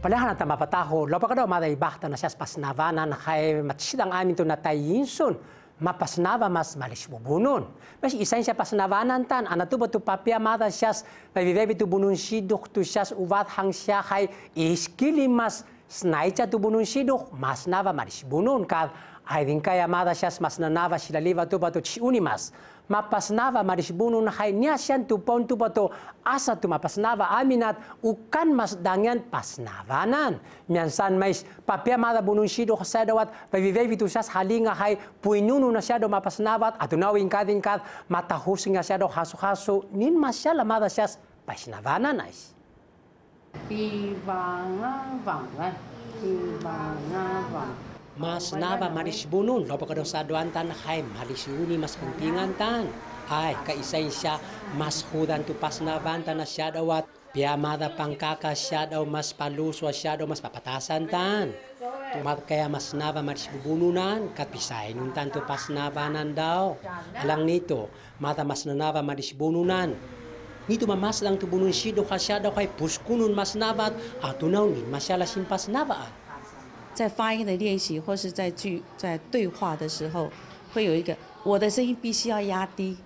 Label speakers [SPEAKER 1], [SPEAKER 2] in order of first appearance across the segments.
[SPEAKER 1] 발라하나 따마 바타호 로바가도 마다이 바흐타나 샤스 파스나바나 나카에 마치당 아민토 나타이인손 mapasnava mas malisbubunun. Mas isan siya pasnavanan tan, ana tu batu papia mata siyas, mavivebi tu bunun siduk tu siyas uvat hang siya kay iskili mas snaicha tu bunun siduk, mas nava malisbunun. Kad ay din kaya mata siyas mas nanava silaliva tu batu chiuni mas mapasnava marisbunun hainiasyan tupon tupato asa tumapasnava aminat ukan masdangan pasnavanan. Miansan mais papiamada bunun shido sedawat pavivevi tusas halinga hai puinunu na siyado mapasnavat atunawin kadingkad matahusing na siyado hasu-hasu nin masyala mada siyas pasnavanan nais.
[SPEAKER 2] Pivanga vanga. Pivanga.
[SPEAKER 1] Mas nava maris bunun lopo ka sa aduantan hay malis uni mas pentingan tan ay kaisain siya mas hudan tu pas navantan na siya dawat piyamada pangkaka siya daw mas paluswa siya daw mas papatasan tan. Tumat kaya mas nava maris bubununan kapisay nun tan tu pas navanan daw alang nito mata mas nanava maris bununan nito mamas lang tu bunun sido ka siya daw kay puskunun mas navat. Atunaw nin masyala simpas navaat
[SPEAKER 3] 在发音的练习或是在句在对话的时候，会有一个我的声音必须要压低，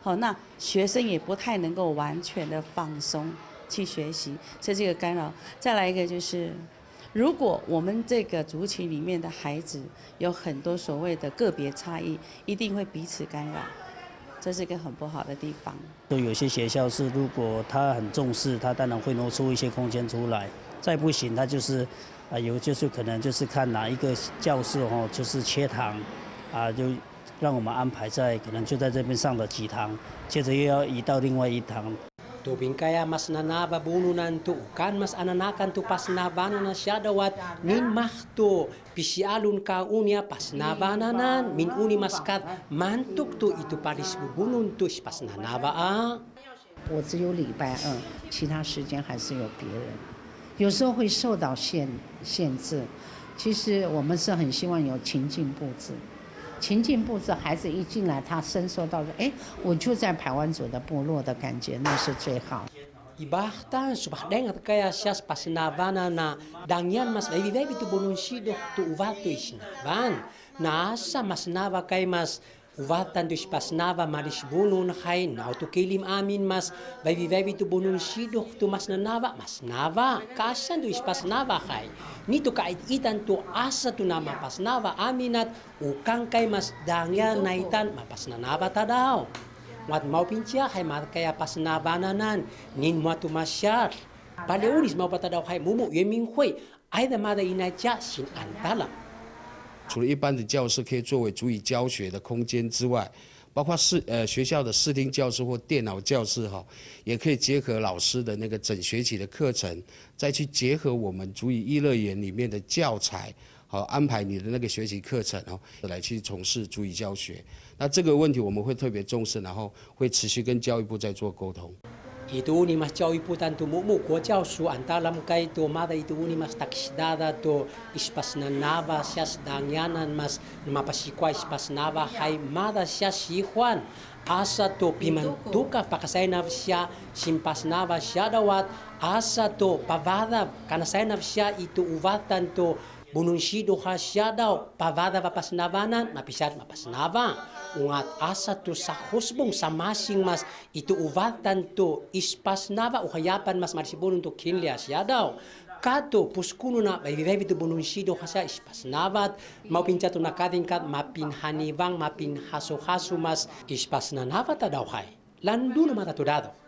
[SPEAKER 3] 好，那学生也不太能够完全的放松去学习，这是一个干扰。再来一个就是，如果我们这个族群里面的孩子有很多所谓的个别差异，一定会彼此干扰，这是一个很不好的地方。
[SPEAKER 4] 都有些学校是，如果他很重视，他当然会挪出一些空间出来；再不行，他就是。啊，有就是可能就是看哪一个教室哦，就是缺堂，啊，就让我们安排在可能就在这边上了几堂，接着又要移到另外一堂。
[SPEAKER 1] Tubing kaya mas nanaba bununan tu kan mas ananakan tu pas nabana na siya dawat nin mahto pisialun ka unya pas nabananan min uni maskat mantuk tu itu paris bubunun tu pas nanaba a.
[SPEAKER 2] 我只有礼拜二，其他时间还是有别人。有时候会受到限限制，其实我们是很希望有情境布置，情境布置，孩子一进来，他深受到说，哎，我就在排湾族的部落的感觉，那是最好。
[SPEAKER 1] Ibahtan subah dengat kaya sias pasinavana na dangyan mas levi levi tu bonun sido tu uvato isinavan. Nasa mas nava kay mas Uvatan dos pasnava maris bunun hay na tu kilim amin mas. Baby baby tu bunun sidok tu mas nanava mas nava kasan tu pasnava hay nito kait itan tu asa tu nama pasnava aminat. Ukang kay mas dangya naitan mapas nanava tadaw mat mau pincia hay mat kaya pasnava nanan nin mo tu masyar Paleunis mau patadaw hay mumu yemin hui. Ay da mada inaja sin antala
[SPEAKER 5] 除了一般的教室可以作为足以教学的空间之外，包括视呃学校的视听教室或电脑教室哈，也可以结合老师的那个整学期的课程，再去结合我们足以一乐园里面的教材，好安排你的那个学习课程哦，来去从事足以教学。那这个问题我们会特别重视，然后会持续跟教育部在做沟通。
[SPEAKER 1] 伊都尼玛教育部单独某某国教书，安达拉姆该多马的伊都尼玛塔克西达达多伊斯帕斯纳纳瓦西斯达尼亚南马斯马帕西瓜伊斯帕斯纳瓦海马达西西欢。Asa to pimantuka pakasaynav siya simpasnava siya dawat asa to pavada kanasaynav siya ito uvatan to bununsido hasyadaw, pavada vapasnavanan, mapisat mapasnava. Ungat asa to sa husbong sa masing mas ituuvatan to ispasnava o hayapan mas marisibunun to kinli hasyadaw. Kato puskuno na bayibebi to bununsido hasya ispasnavat, maupincha to nakadingkat mapinhanivang mapinhaso-haso mas ispasnanavat daw hay. Lando na matatudado.